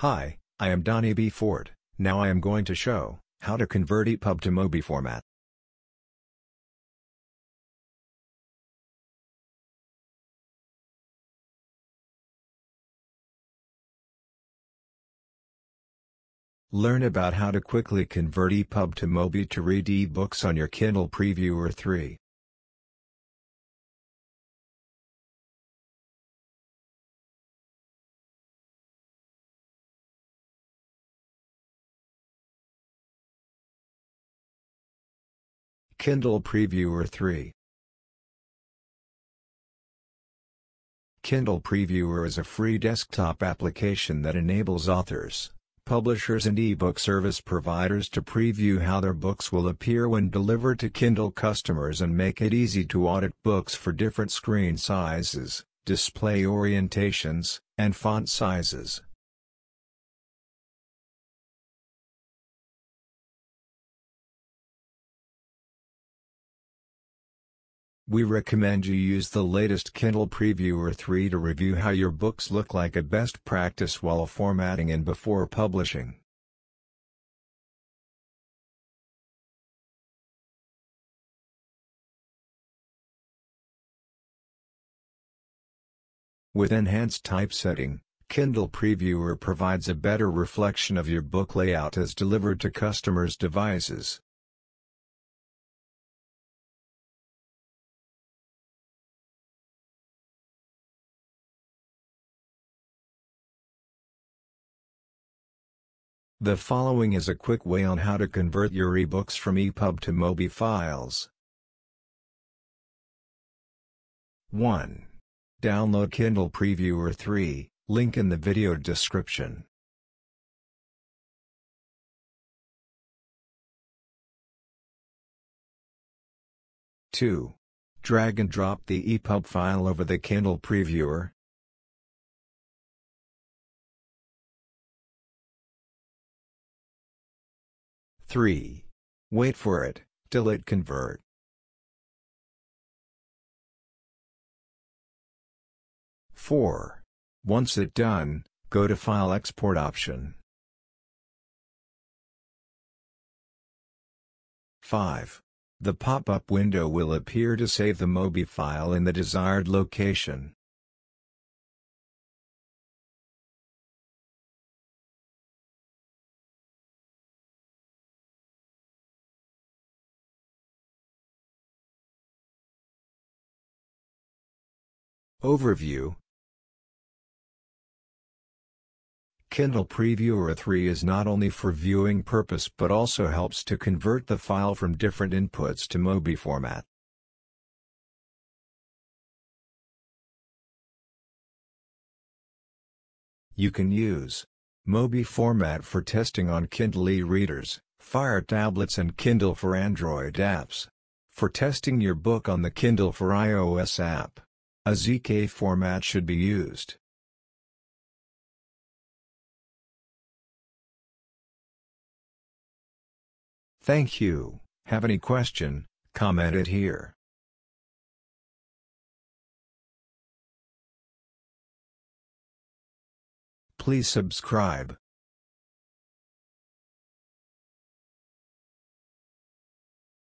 Hi, I am Donnie B. Ford, now I am going to show how to convert EPUB to MOBI format. Learn about how to quickly convert EPUB to MOBI to read ebooks on your Kindle Previewer 3. Kindle Previewer 3 Kindle Previewer is a free desktop application that enables authors, publishers and ebook service providers to preview how their books will appear when delivered to Kindle customers and make it easy to audit books for different screen sizes, display orientations, and font sizes. We recommend you use the latest Kindle Previewer 3 to review how your books look like a best practice while formatting and before publishing. With enhanced typesetting, Kindle Previewer provides a better reflection of your book layout as delivered to customers' devices. The following is a quick way on how to convert your ebooks from EPUB to MOBI files. 1. Download Kindle Previewer 3, link in the video description. Two. Drag and drop the EPUB file over the Kindle Previewer, 3. Wait for it, till it convert. Four. Once it done, go to File Export option. 5. The pop-up window will appear to save the MOBI file in the desired location. Overview Kindle Previewer 3 is not only for viewing purpose but also helps to convert the file from different inputs to MOBI format. You can use MOBI format for testing on Kindle e-readers, Fire tablets and Kindle for Android apps. For testing your book on the Kindle for iOS app. AZK format should be used. Thank you. Have any question, comment it here. Please subscribe.